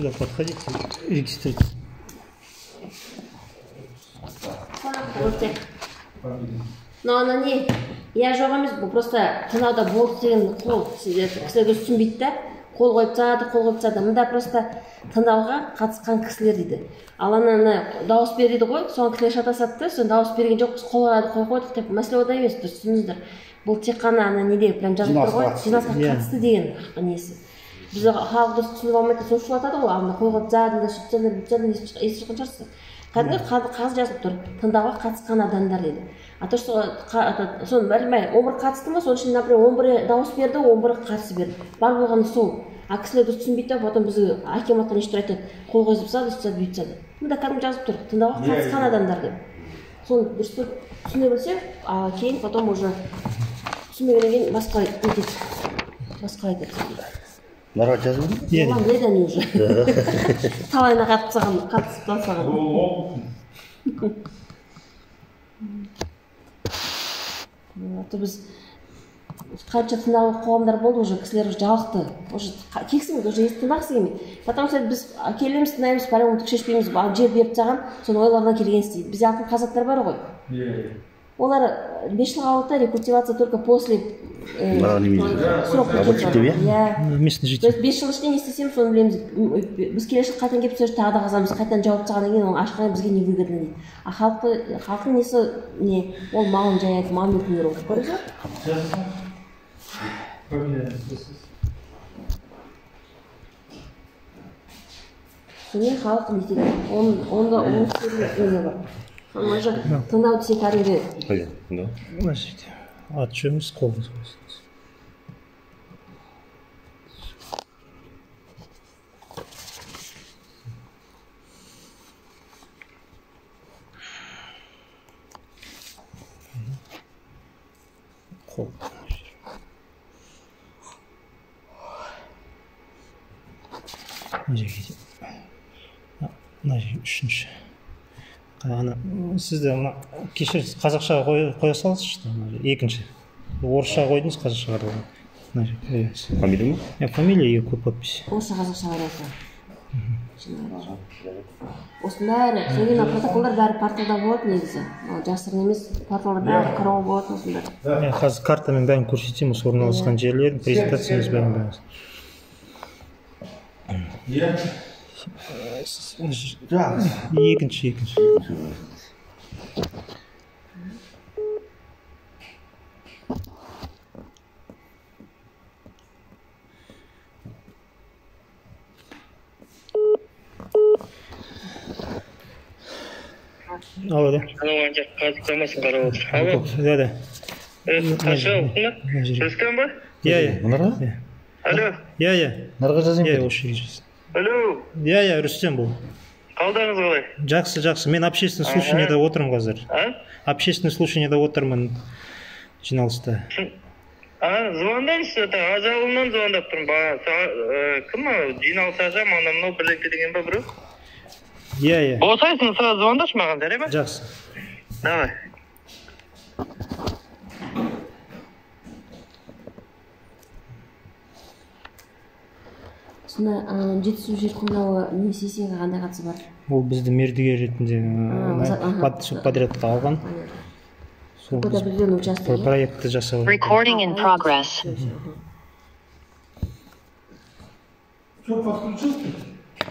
сюда подходите, регистрируйтесь. мынау ана не иә жоқ емес бұл просто тынауда болды деген қол кісілер түсінбейді да қол қойып тастады қол қойып тастады мында просто тыңдауға қатысқан кісілер дейді. Ал ана ана дауыс бер дейді ғой соған кісілер шатасады да соны дауыс берген жоқпыз қол қойып қойдық деп. Мәселе онда емес дұрыс түсініңіздер бұл тек қана ана неде прям жазып тұр ғой жиналысқа Иә. қатысты деген несі. Біз халық дұрыс түсініп алмайды соны шулатады ғой ана қой қойып тастады да бүйтіп тастады естіп жатқан шығарсыздар кәдімгі қа- қағаз жазылып тұр тыңдауға қатысқан адамдар дейді а то что соны білмей он бір қатысты ма соның ішінде например он бірі дауыс берді он бірі қарсы берді бар болғаны сол а кісілер дұрыс түсінбейді да потом бізге акиматтан неше түрлі айтады қол қойып тастады өйтіп бүйтіп мында кәдімгі жазылып тұр тыңдауға қатысқан адамдар деп соны дұрыстап түсіне білсе а кейін потом уже түсінбегеннен кейін басқа нетеді басқа айтады мынарға жазып ма Иә, оған они уже. Талайына қатысқан қатысып тастаған то біз қанша тыңдау қоғамдар болды уже кісілер уже жалықты уже келгісі уже естіп тыңдағысы келмейді потому что біз келеміз тыңдаймыз түк шешпейміз жер беріп тастаған соның ойларынан келген істейді бізде алтын қазақтар бар ғой олар э, бес жылға алды да рекультивация только после э, немене? срок иә. Местный то житель. есть бес жыл ішінде не істесем соны білеміз. Біз келесі жылы қайтадан келіп сол тағы да қазамыз қайтадан жауып тастағаннан кейін оның ашқаны бізге невыгодно дейді. А халықты халықтың несі не? Ол малын жаяды тренировка көрдіңіз ба содан халық не істейді? Оны оны да оның істейтін не бар мы же тыңдау кәдімгі да Подождите. Ат жөніміз қол қойсаңыз. қол мына жерге де- а, мына жер үшінші ана сізді мына кешіріңіз қазақшаға қоя, салыңызшы екінші. Орысшаға қойдыңыз қазақшаға жерге қоясыз фамилия ма? иә фамилия и подпись. Осы қазақша осының бәрі содан кейін протоколдар бәрі порталда болады негізі. Ол жасырын емес порталда бәрі қарауға болады осының бәрі. Мен қазір картамен бәрін көрсетемін осы орналасқан жерлерін презентацияңыз бәрін бәрін. Екінші екінші алло да Алло, қарап отыр. Алло, да да Рүстем ба? иә иә мынарға иә Алло, иә иә мынарға жазайын иә осы жерге алло, иә иә рүстем бұл қалдарыңыз қалай? жақсы жақсы мен общественный слушаниеда отырмын қазір А? общественный слушаниеда отырмын жиналыста А, звондаңыз, это ажалымнан звондап тұрмын. Бағана саған, ә, кім жиналыс ажам, анау мынау бірдеңке деген ба біреу? иә иә Босайсың, сразу звондашы маған, жарай ма? жақсы Давай. Ана жетісу жер қойнауы инвестицияға қандай қатысы бар ол бізді мердігер ретінде А, за- аха. под- субподрядқа алған сол иә проектті жасап Recording in progress.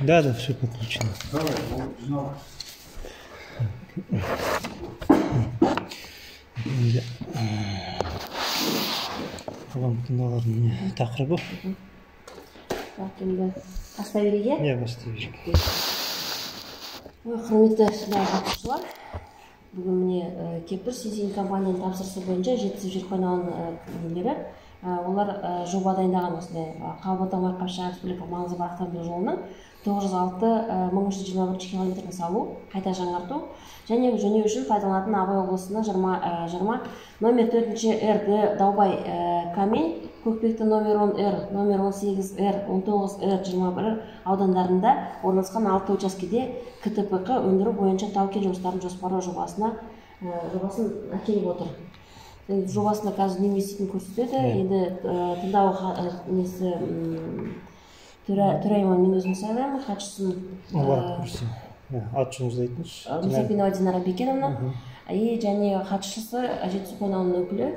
да да все подключено тыңдаулардың не тақырыбы так енді бастай берейік иә иә бастай берейік ой құрметті қатысушылар бүгін міне кепір сизин компанияның тапсырысы бойынша жетісу жер қойнауының ә, нелері олар жоба дайындаған осындай қабылдау майқапшағай республикалық маңызы бар автомобиль жолының тоғыз жүз алты мың үш жүз жиырма бірінші километрін салу қайта жаңарту және жөндеу үшін пайдаланылатын абай облысының жиырма жиырма номер төртінші рд даубай ә, камень көкпекті номер он р номер он сегіз р он тоғыз р жиырма бір аудандарында орналасқан алты учаскеде ктпқ өндіру бойынша тау кен жұмыстарын жоспарлау жобасына жобасын әкеліп отыр. Жобасында қазір не істейтінін көрсетеді. Енді тыңдау несі м, төрайымын мен өзім сайлаймын хатшысын иә аты жөніңізді айтыңызшы мұсапинова динара бекеновна и және хатшысы жетісу қойнауының өкілі.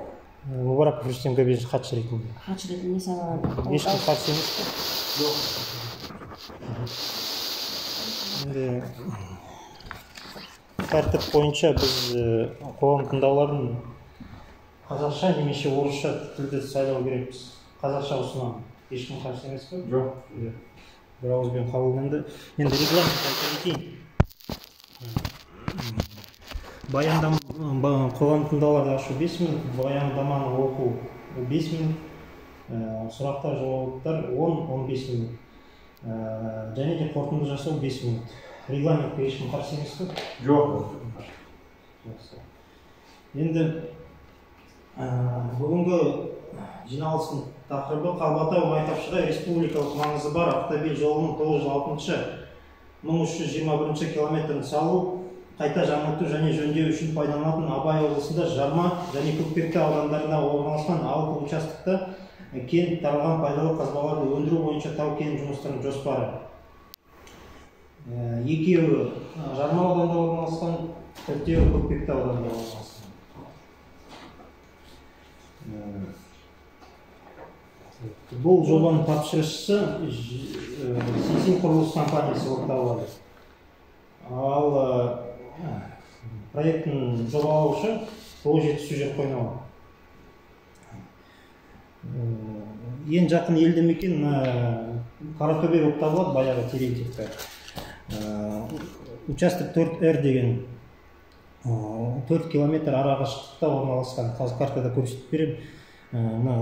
Мұбараков рүстем габенович хатшы ретінде. Хатшы ретінде сайланады ешкім қарсы емес. Па енді тәртіп бойынша біз қоғам тыңдауларын қазақша немесе орысша тілде сайлау керекпіз. Қазақша ұсынамын. Ешкім қарсы емес па жоқ. Бір ауызбен қабылданды. Енді регламент айта кетейін. Баяндама қоғам тыңдауларды ашу бес минут баяндаманы оқу бес минут ә, сұрақтар жауаптар он он бес минут. Ә, және де қорытынды жасау бес минут. Регламентке ешкім қарсы емес па жоқ. Жақсы. Енді ә, бүгінгі жиналыстың тақырыбы қалбатау майтапшыға республикалық маңызы бар автомобиль жолының тоғыз жүз алтыншы мың үш жүз жиырма бірінші километрін салу қайта жаңғырту және жөндеу үшін пайдаланылатын абай облысында жарма және көкпекті аудандарында орналасқан алты участокта кен таралған пайдалы қазбаларды өндіру бойынша тау кен жұмыстарының жоспары. Екеуі жарма ауданында орналасқан төртеуі көкпекті ауданында орналасқан. Бұл жобаның тапсырысшысы сисин құрылыс компаниясы болып табылады ал проекттің жобалаушы жетісу жер қойнауы. Ең жақын елді мекен қаратөбе болып табылады баяғы терентьевка Ә, участок төрт р деген төрт километр ара қашықтықта орналасқан. Қазір картада көрсетіп беремін. Мына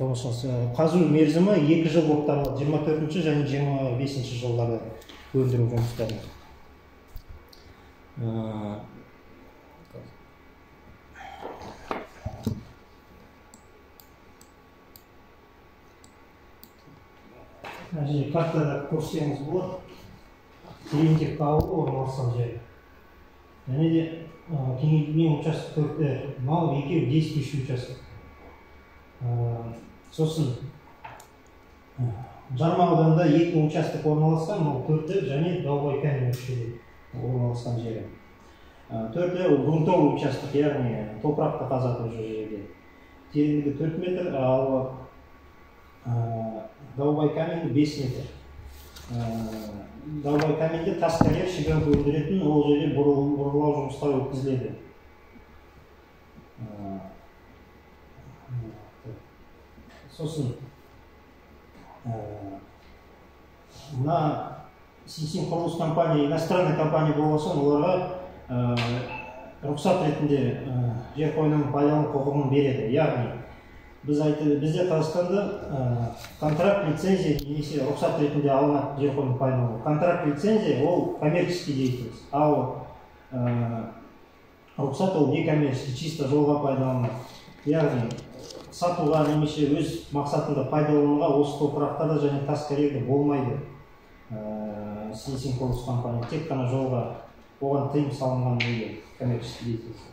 тамашасы қазу мерзімі екі жыл болып табылады. жиырма төртінші және жиырма бесінші жылдары өндіру жұмыстары. Ә, мына жерде картада көрсеңіз болады. Терентьевка ауылы орналасқан жері және де ә, кеңейтілген участок төрт мынау екеуі действующий участок. Ә, сосын жарма ауданында екі участок орналасқан мынау төрті және даубай камень орналасқан жері төрті ол грунтовый участок яғни топырақты қазады уже жерде. Тереңдігі төрт метр ал даубай камень бес метр. Даубай каменьде тас карьер щебенка өндіретін ол жерде бұрыл- бұрғылау жұмыстары өткізіледі Ә, сосын мына сисин құрылыс компания иностранный компания болған соң оларға рұқсат ретінде жер қойнауын пайдалану құқығын береді яғни біз айты бізде қазақстанда ә, контракт лицензия немесе рұқсат ретінде алынады жер қойнауын пайдалану контракт лицензия ол коммерческий деятельность ал ә, рұқсат ол некоммерческий чисто жолға пайдаланады яғни сатуға немесе өз мақсатында пайдалануға осы топырақтарда және тас карьерде болмайды ә, компания тек қана жолға оған тыйым салынған неге коммерческий деятельность.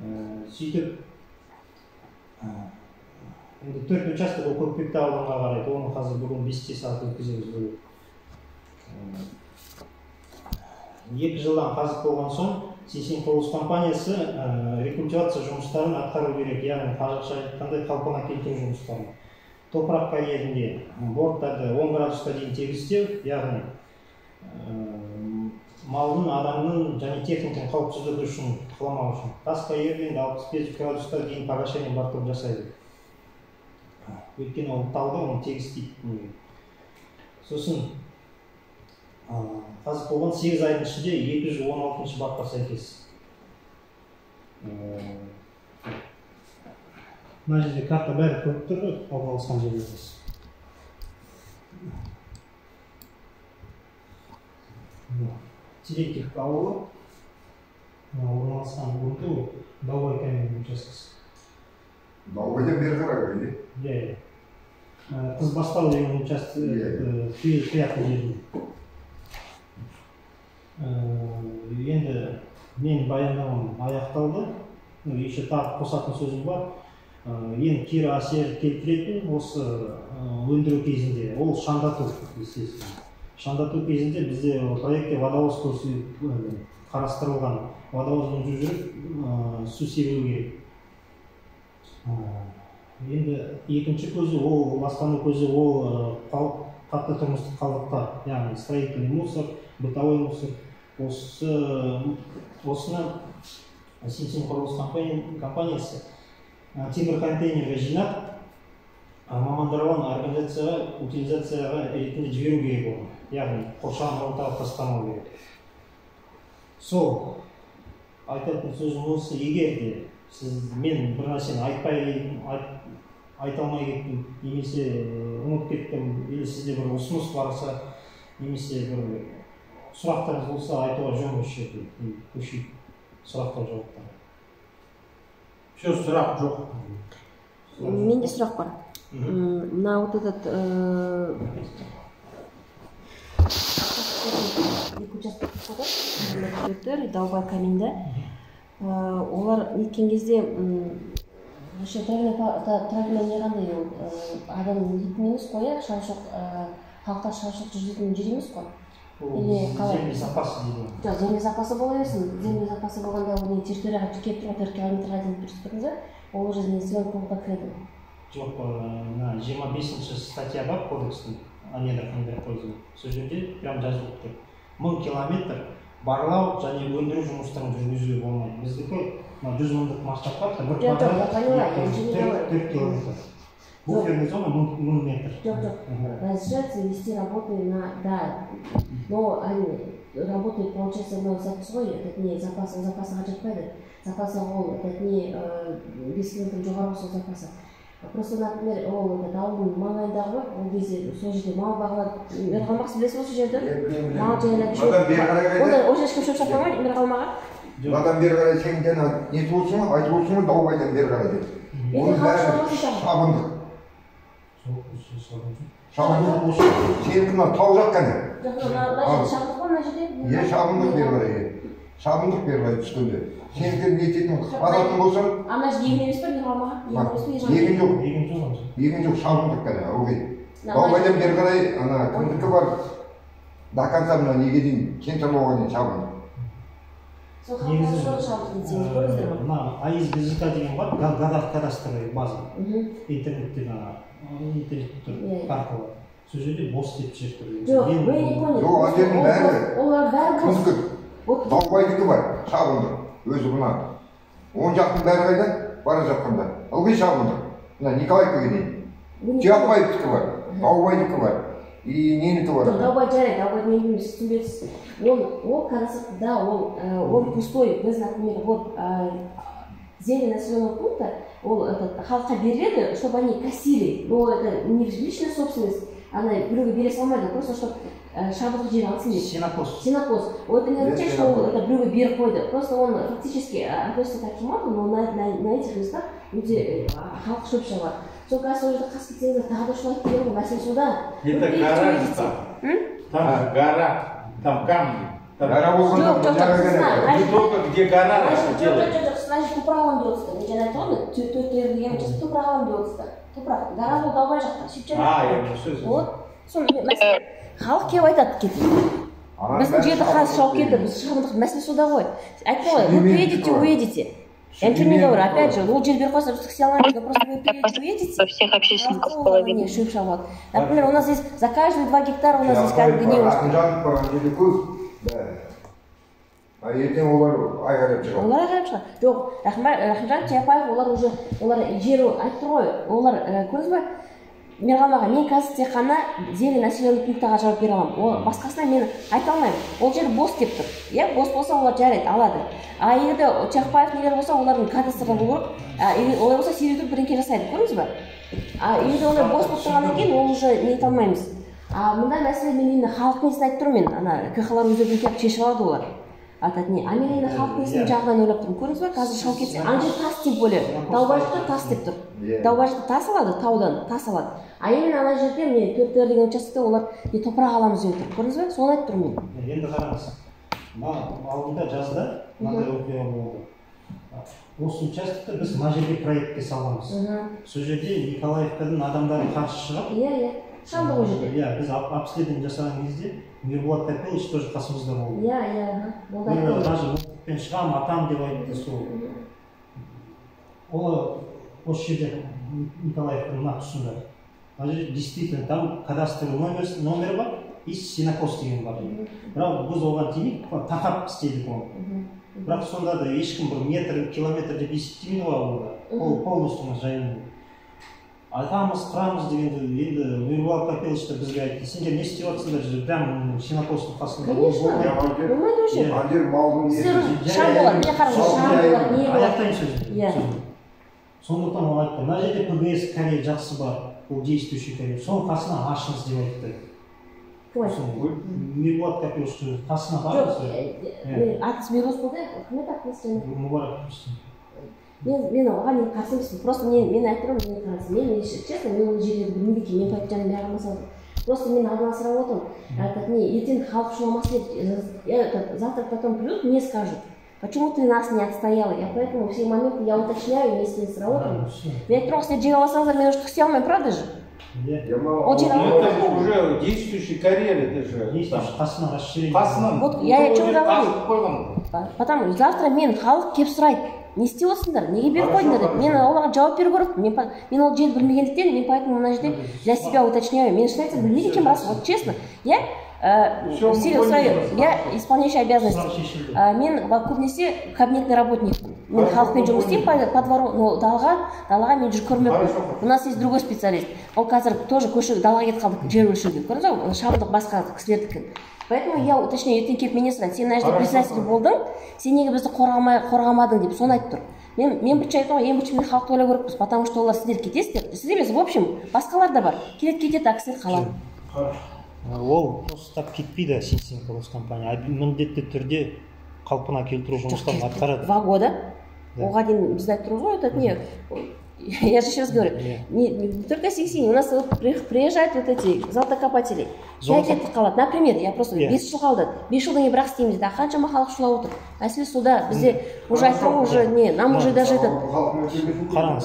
Ә, сөйтіп ә, енді төрт участок ол көкпекті ауданға қарайды. Оны қазір бүгін бесте сағат өткіземіз екі жылдан қазып болған соң сисин құрылыс компаниясы ә, рекультивация жұмыстарын атқару керек. Яғни қазақша айтқанда қалпына келтіру жұмыстарын. Топырақ карьерінде борттарды он градусқа дейін тегістеу яғни ә, малдың адамның және техниканың қауіпсіздігі үшін құламау үшін. Тас карьерден алпыс бес градусқа дейін погашение бортов жасайды. Өйткені ол тауда оны тегістейді. Сосын қазір болған сегіз айдың ішінде екі жүз он алтыншы бапқа сәйкес. Ә, мына жерде карта бәрі көріп тұр ғой орналасқан жерлеріңіз терентьевка ауылы. Орналасқан грунты даубай каменный учаскесі Даубайдан бері қарай ғой иә иә иә. Ә, қызбастау деген участок Иә. қияқтың жерінде Ә, енді менің баяндамам аяқталды. Еще тағы қосатын сөзім бар. Ә, ең кері әсер келтіретін осы ә, өндіру кезінде ол шаңдату естественно. Шаңдату кезінде бізде проектте водовоз қарастырылған водовозбен жүріп жүріп су себу керек. Енді екінші көзі ол ластану көзі ол қатты тұрмыстық қалдықтар яғни строительный мусор бытовой мусор. Осы осыны симсин құрылыс компания- компаниясы темір контейнерге жинап мамандырылған организацияға утилизацияға ретінде жіберу керек оны яғни қоршаған ортаға тастамау керек. Сол айтатын сөзім осы егер де сіз мен бір нәрсені айтпай айт- айта алмай кеттім немесе ұмытып кеттім или сізде бір ұсыныс барса немесе бір сұрақтарыңыз болса айтуға жөн осы жерде и көшейік сұрақтар жауаптар все сұрақ жоқ менде сұрақ бар мына вот этот э, екі участок даубай каминда Э, олар неткен кезде вообще травма не қандай ол э, адам нететін емес қой иә шаруашылық э, халықта шаруашылық жүргізетін жер емес қой Қалай? земли запасы дейді жоқ земля запасы бола берсін земля запасы болғанда ол не территорияға келіп тұрған төрт километрға дейін дұрыс ба ол уже населенный пунктқа кіреді жоқ мына жиырма бесінші статья бар кодекстің сол жерде прям жазылып тұр мың километр барлау және өндіру жұмыстарын жүргізуге болмайды. Біздікі мына жүз мыңдық масштаб бар бір Жоқ, жоқ, квадрат я поняла, я екі- ничего не төрт- говорю. төрт километр. Буферная зона мың мың метр жоқ жоқ Мгм. разрешается вести работы на да. Но они работают получается мына запас ғой этот не запасы запасыға жатпайды запасы ол этот не э, бес километр жоғары сол запасы просто например ол этот ауылдың маңайындағы ғой ол кезде сол жерде мал бағылады мейірқалмақ сіз білесіз ғой сол жерді мал жайлап Одан бері қарай қайда? онда ол жерде ешкім шөп шаппамайды мейірқалмаққа мынадан бері қарай сен жаңа нетіп отырсың ғой айтып отырсың ғой даубайдан бері қарай деп оның бәрі шабындық Шабындық сенікі мына тау жақ қане жоқ мына мына жерде шабындық жерде е шабындық бері қарай е. шабындық бері қарай түскенде сенікі нететін қазатын болсаң ана жерде егін емес пе мейірқалмаққа егін жоқ егін жоқ егін жоқ шабындық қане ылғи бері қарай ана кімдікі бар до конца мына неге дейін кентауға дейін шабындық мына аиз бзк деген бар кадастровый база интернетте ана интернетте тұр бар сол жерде бос деп тұр жоқ Мен- вы не поняли Жоқ, ана жердің бәрі- олар бәрі бос кімдікі вот даубайдікі бар шабындық өзі мына оң жақтың бәрі қайда бара жатқанда ылғи шабындық мына николаевкаға дейін Тияқбаевтікі бар даубайдікі бар и ненікі бар жоқ даубай жарайды даубай не емес сіз түсінбейсіз он ол кадастр да ол э, он пустой біз например вот э, земли населенного пункта ол этот халыққа беріледі чтобы они косили но это не личная собственность ана біреуге бере салмайды просто чтобы э, шабындық жер алсын деп сенокос Синокос. Вот это не Есть означает, что он синокос. это брюго берег пойдет. Просто он фактически э, относится к акимату, но на, на, на этих местах люди э, халық шөп шабады. Сол қазір сол жерде қасып кетсеңіздер тағы да шулайды деген ғой мәселе сода это гараж увидите. там гора там камни Гора болғанда не только где гора жоқ жоқ жоқ жерде топырақ аламын деп отырсыздар мен жаңа айтып ғой төрт төрт деген участок топырақ аламын деп отырсыздар топырақ гараж ол даубай жақта сөйтіп вот соны мәселе халық келіп айтады кетіп біздің жерді қазір шауып кетті біз шабындық мәселе сода ғой айттым ғой вы приедете уедете я ничего не Шенеунік говорю. Бар. опять же ол жер беріп қойса біз все равно просто вы приедете уедете во всех общественников Хорошо, половина. не, шөп шабады например у нас здесь за каждые два гектара у нас здесь кәдімгі не Тияқбаев өсті ақынжанов бар неде көп бәрі а ертең олар айғайлап шығады олар қарап шығар жоқ рахымбай рахымжан тияқбаев олар уже олар жері айтып тұр ғой олар ә, көрдіңіз ба аға мен қазір тек қана зелень населенный пунктаға жауап бере аламын. Ол басқасына мен айта алмаймын. Ол жер бос деп тұр. Иә бос болса олар жарайды алады. А егер де нелер болса олардың кадастрда болу керек олай болса сервитут бірдеңке жасайды көрдіңіз ба? А егер де олар бос болып тұрғаннан кейін ол уже не ете алмаймыз. А мында мәселе мен енді халықтың несін айтып тұрмын мен? Ана кхлар өздері шешіп алады олар. Айтады не а мен енді халықтың несін жағдайын ойлап тұрмын. Көрдіңіз ба? Қазір шауып кетсе ана жер тас деп ойлайды даубай жақта тас деп тұр. даубай жақта тас алады таудан тас алады. А именно ана жерде міне төрттер деген участокте олар не топырақ аламыз деп тұр көрдіңіз ба? Соны айтып тұрмын мен. Енді қараңыз. Мына алдында жазда мынандай оқиға болды. Осы участокты біз мына жерге проектке салғанбыз сол жерде николаевкадан адамдар қарсы шығып иә иә. Ол жерде иә біз об- обследование жасаған кезде мирболат капелович тоже қасымызда болды. Иә иә мен даже мылтықпен шығамын атам деп айтты сол. Ол осы жерде николаевканың мына тұсында. Мына жерде действительно там кадастровый номер номері бар и синокос деген бар. Бірақ біз оған тимейік тақап істедік оны. Бірақ сонда да ешкім бір метр километр деп есептемейді ғой ауылда ол полностью жайын. Айтамыз құрамыз дегенде енді мирболат капелович та бізге айтты. Сендер не істеп жатсыңдар же прям синокостың қасында вообще Иә. иә, Иә. сондықтан ол айтты мына жерде пгс карьер жақсы бар ол действующий карьер соның қасына ашыңыз деп айтты. Мирболат капелович қасына жоқ барыңыз е, мен атыс мирос болды кім еді атыңыз жаңа мұбарак тұрсын. мен мен оған не қарсы емеспін просто мен мен айтып тұрмын мен қарсы мен мен честно мен ол жерлерді білмейді екенмін мен поэтому жаным бәрі мысалы просто мен алдынан сұрап отырмын айтады не ертең халық шуламасын деп я этот, завтра потом придут мне скажут почему ты нас не отстояла я поэтому все моменты я уточняю мен сізден сұрап отырмын А, всё. мен айтып тұрмын ғой сіздер жеңіп алсаңыздар мен уже істей алмаймын правда же Иә. Я мал- Он жер Ну, алмайды это же уже действующий карьер, это же. Действующий қасына расширение Қасынан. Вот я о чем Уже говорю. қасып қойған ғой. потому завтра мен халық келіп сұрайды не істеп отырсыңдар неге беріп қойдыңдар деп мен оларға жауап беру керекпін мен, мен ол жерді білмегендіктен мен поэтому мына жерде для себя уточняю. Мен шын айтсам білмейді екенмін рас вот честно я свою вас. я исполняющий обязанности. ә, мен көбінесе кабинетный работникпін мен халықпен жұмыс істеймін по, по двору но далаға далаға мен жүріп көрмеппін у нас есть другой специалист. Ол қазір тоже көше далаға кетіп қалды жер өлшеуге көрдіңіз ғой? Шамдық басқа кісілердікі поэтому я уточняю ертең келіп менен сұрайды сен мына жерде председатель болдың сен неге бізді қорғамай қорғамадың деп соны айтып тұр. Мен мен бірінші айттым ғой ең бірінші мен халықты ойлау керекпіз потому что олар сіздер кетесіздер сіз емес в общем басқалар да бар. Келеді кетеді а кісілер қалады. Ол просто так кетпейді синсин құрылыс компания а міндетті түрде қалпына келтіру жұмыстарын атқарады два года Да. оған дейін біз айтып тұрмыз ғой этот не я же еще раз говорю Иә. не, не только сексин у нас вот при- приезжают вот эти золотокопатели Золото- пять лет қалады например я просто Иә. бес жыл қалды бес жылдан кейін бірақ істеймін дейді а қаншама халық шулап отыр мәселе сода бізде уже айтқан уже не нам уже даже этот қараңыз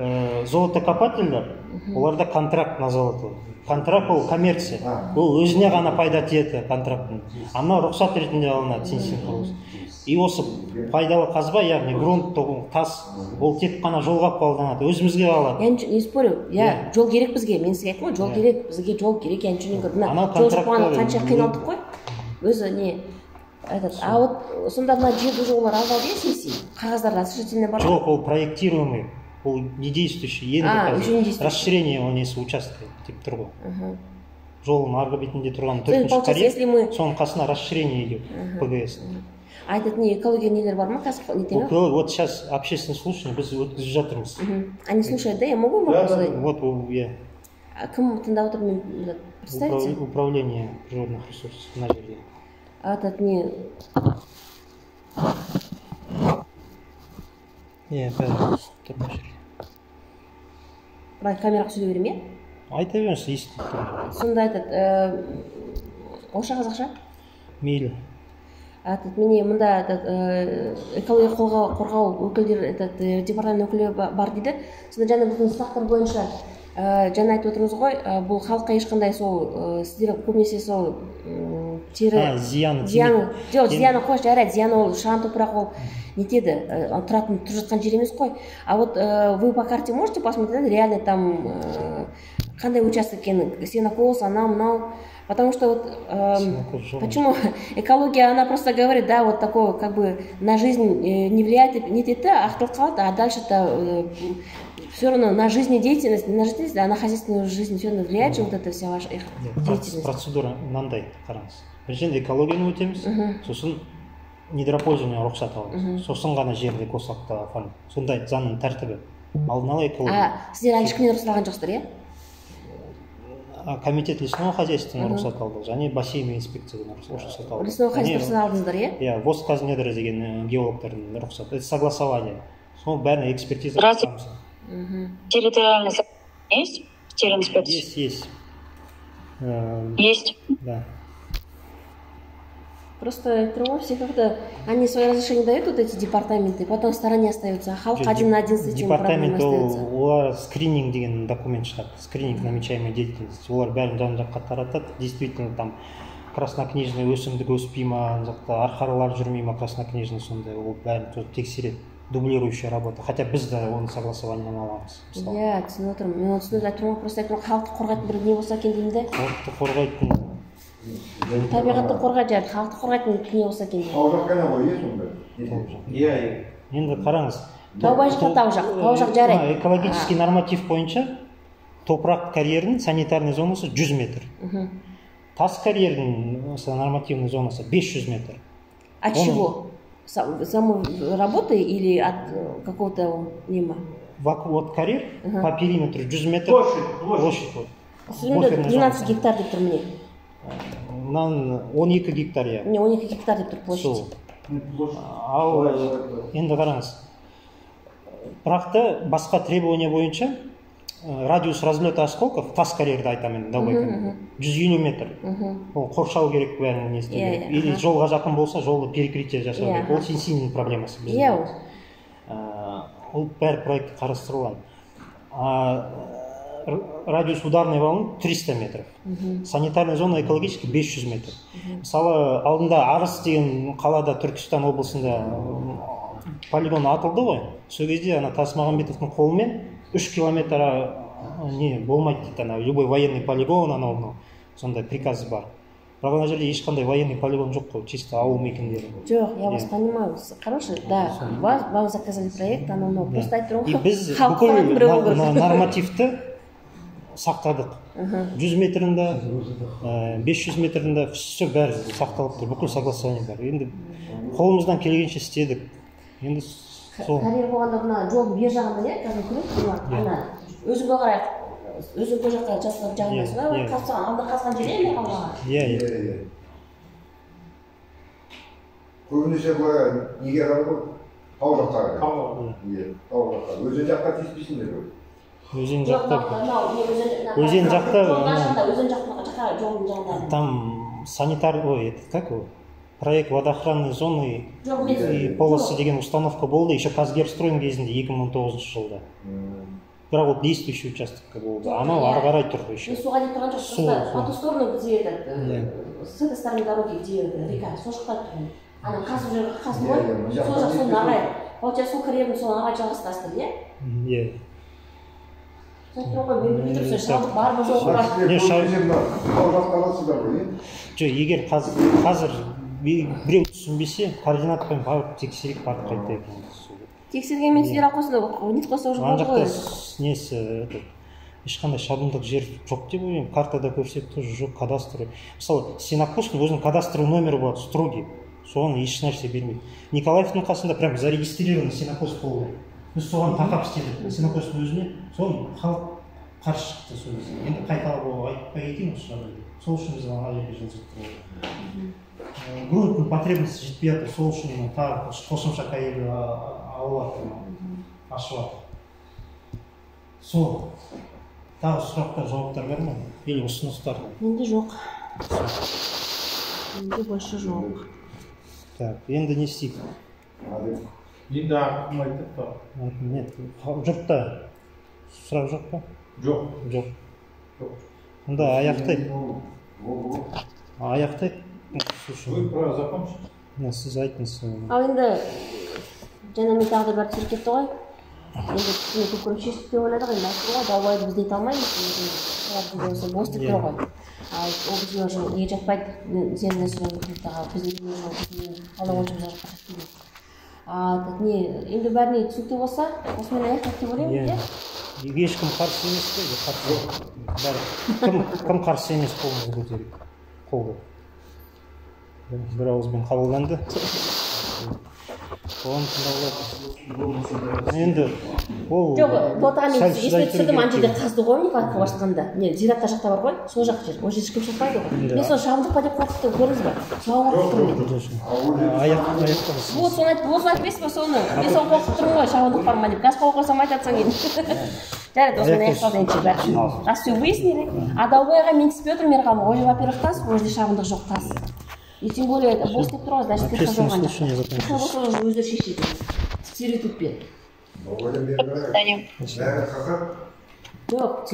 ә, золотокопательдер оларда контракт на золото. Контракт ол коммерция. Ол өзіне ғана пайда тиеді контракттың а мынау рұқсат ретінде алынады синсин құрылыс. И осы пайдалы қазба яғни грунт тас ол тек қана жолға қолданады өзімізге қалады. Я не спорю. Я Иә. жол керек бізге. Мен сізге айттым ғой жол керек бізге жол керек. Я ничего не говорю. Мына жол қанша қиналдық қой. Өзі не этот а вот сонда мына жерді уже олар алып алды иә сессия қағаздар разрешительный бар ғой жоқ ол проектируемый. ол не действующий енді А, қазір еще не действующий. расширение ол несі участка деп тұр ғой Мгм. жолдың арғы бетінде тұрған То есть, төртінші получается, если мы- карьер соның қасына расширение идет пгс а этот не экология нелер бар ма қазір не тема вот сейчас общественное слушание біз өткізіп жатырмыз Мгм. они слушают да я могу Да, вопрос да, задать вот ол иә А кім тыңдап отыр мен представьте Управ- управление природных ресурсов мына жерде а этот не иә бәрі тұр мына жерде бірақ камераға сөйлей беремін иә айта беріңіз естіп тұр сонда ә, орысша қазақша мейлі этот міне мында ә, экология қорғау, қорғау өкілдері этот ә, департамент өкілі ба- бар дейді сонда жаңа біздің сұрақтар бойынша ә, жаңа айтып отырмыз ғой ә, бұл халыққа ешқандай сол ә, сіздер көбінесе сол тері зияны зияны жоқ зияны. қойшы жарайды зияны ол шаң топырақ ол нетеді ә, тұратын тұрып жатқан жер емес қой. А вот ә, вы по карте можете посмотреть реально там ә, қандай участок екенін сенокос анау мынау потому что вот жоқ. почему экология она просто говорит да вот такое как бы на жизнь э, не влияет нетеді да ақталып қалады а дальше то все равно на жизнедеятельность не на жизнедеятельность а на хозяйственную жизнь все равно влияет же вот эта вся ваша их деятельность. процедура мынандай қараңыз біріншіден экологияны өтеміз сосын недропользование рұқсат аламыз сосын ғана жерді оформить сондай заңның тәртібі алдын ала экология. А сіздер әлі ешкімнен рұқсат алған жоқсыздар иә? А комитет лесного хозяйства рұқсат алды және бассейн инспекциядан рұқсат алды лесной хозяйство Және- рұқсат алдыңыздар иә иә восказнедра деген э, геологтардың рұқсат это согласование. Соның бәріне экспертиза жасаймыз. Территориальный есть? Теринспекция? есть Э, есть. Эм, Есть. да. Просто айтып тұрмын ғой все как-то они свое разрешение дают вот эти департаменты потом в стороне остаются а халық один на один с этим департамент олар скрининг деген документ шығады. Скрининг намечаемой деятельности олар бәрін жан жаққа таратады. Действительно там краснокнижный өсімдік өспей ма ана жақта арқарлар жүрмей ма краснокнижный сондай ол бәрін тоже тексереді. Дублирующая работа. Хотя біз де оны согласованиемен аламыз иә түсініп отырмын. Мен оны түсініп айтып тұрмын ғой просто айтып тұрмын халықты қорғайтын бір не болса екен деймін де. Халықты қорғайтын табиғатты қорғайды жаңағы халықты қорғайтын не болса екен деймін тау жақ қана ғой иә сонда? Иә иә. Енді қараңыз таубай жақта тау жақ тау жақ жарайды экологический норматив бойынша топырақ карьерінің санитарный зонасы 100 метр. Тас карьердің осы нормативный зонасы 500 метр. От Он- чего? Сам- самой работы или от э, какого-то нема? Вокруг от карьер по периметру 100 метр. Площадь, площадь. площадь вот. Сөзімде Буферный 12 зона. гектар деп тұр міне мынаны 12 гектар иә міне 12 гектар деп тұр сол. Площадь. Ал енді қараңыз. Бірақ та басқа требование бойынша э, радиус разлета осколков тас карьерді айтамын енді даубайканы жүз елу метр. Ол қоршау керек бәрін не істеу Иә, керек. иә, или жолға жақын болса жолды перекрытие жасау Иә, керек. Ол синсиннің проблемасы бізде. Иә ол. Ә, ол бәрі проект қарастырылған радиус ударной волны 300 метров. Санитарная зона экологически 500 метр мысалы алдында арыс деген қалада түркістан облысында полигон атылды ғой. Сол кезде ана тасмағамбетовтың қолымен үш километр не болмайды дейді ана любой военный полигон анау мынау сондай приказ бар. Бірақ ана жерде ешқандай военный полигон жоқ қой чисто ауыл мекендері. Жоқ я вас Иә. понимаю С- хороший да вас вам заказали проект анау мынау просто айтып тұрмын ғой біз бүкіл нормативті сақтадық. Жүз метрінде ә, бес жүз метрінде все бәрі сақталып тұр бүкіл согласование бар енді қолымыздан келгенше істедік. Енді сол. карьер болғанда мына жолдың бер жағында иә қазір көреді мына ана. Өзіңге қарай өзің жаққа жасап Иә, жағындасың ба иә. қазған алда қазған жер енді қалмаған иә иә. Иә иә. Көбінесе былай неге қарай ғой тау жаққа қарай Тау. иә тау жаққа өзен жаққа тиіспейсіңдер ғой. Өзен жақта өзен жақта, өзен там санитар ой этот как его проект водоохранной зоны и полосы деген установка болды. Еще казгерстройм кезінде 2019 жылда. бірақ ол действующий участокта болды анау ары қарай тұр еще. Мен суға деп тұрған жоқ Су, просто по ту сторону где этот Иә. с этой стороны дороги где река сол жақта тұрмын ана қасым жерге қасым Иә, ғой. иә, мына сол жақ соны неткен ағай получается сол карьердің соны ағай жалғастырасыздар иә? Иә. сол айтып тұрмын ғой мен білмей тұрмын М, сен шабыт бар ма жоқ па Не, егер қазір біреу түсінбесе координатпен барып тексерейік барып қайтайық. Тексергенмен сіздер алып қойсыңдар нетіп қойса уже ана болды жақта несі этот ешқандай шабындық жер жоқ деп ойлаймын. Картада көрсек тоже жоқ кадастр мысалы сенокостың өзінің кадастровый номері болады строгий. Соған еш нәрсе бермейді. Николаевтың қасында прям зарегистрированный сенокос болған. Біз соған тақап істедік сенокостың өзіне соны халық қарсы шықты сол кезде. Енді қайталап ол айтпай кетейін осы жағдайды сол үшін біз ана жерге жылжыттық грунттың потребности жетпей жатыр. Сол үшін тағы қосымша каель алып жатыр ашып жатыр сол. Тағы сұрақтар жауаптар бар ма? Или ұсыныстар. Менде жоқ. Менде больше жоқ. Так енді не істейік? Енді ақым айтады нет жұртта сұрақ жоқ па жоқ жоқ онда аяқтайық аяқтайық слушай вы про закончите мына сіз айтыңыз ал енді жаңа мен тағы да бәрі түсіріп кетті ғой енді шештік деп ойладық енді айттым ғой даубайды біз нете алмаймыз енді олар бізде осы бос деп тұр ғой ал ол бізге уже неге жатпайды біздің не енді бәріне түсінікті болса осымен аяқтайық деп ойлаймын иә ешкім қарсы емес қой қарсы бәрі кім кім қарсы емес қолыңызды көтерейік қолды бір ауызбен қабылданды оған тыңдаулы енді ол жоқ ботаға мен есіме түсірдім ана жерде қазды ғой бара жатқанда не зираттар жақта бар ғой? Сол жақ жер. Ол жерде ешкім шаппайды ғой. Мен соны шабындық па деп қорқыттым көрдіңіз ба соған қорқып тұрмын мен аяқ аяқтаңыз вот соны айтып осыны айтып бересіз ба соны мен соны қорқып тұрмын ғой шабындық бар ма деп. Қазір қол қойсам айтады кейін жарайды осымен Аяқ аяқталды ендеше бәрі. Раз все выяснили. А даубайға мен түспей отырмын мен қалдым ол во первых тас ол жерде шабындық жоқ тас. И тем более это бос деп тұрған значит техно Общественное болған слушание жақта техно закончилось. болса өздері шешеді стереотиппен Оған бері До свидания. бәрі хақы жоқ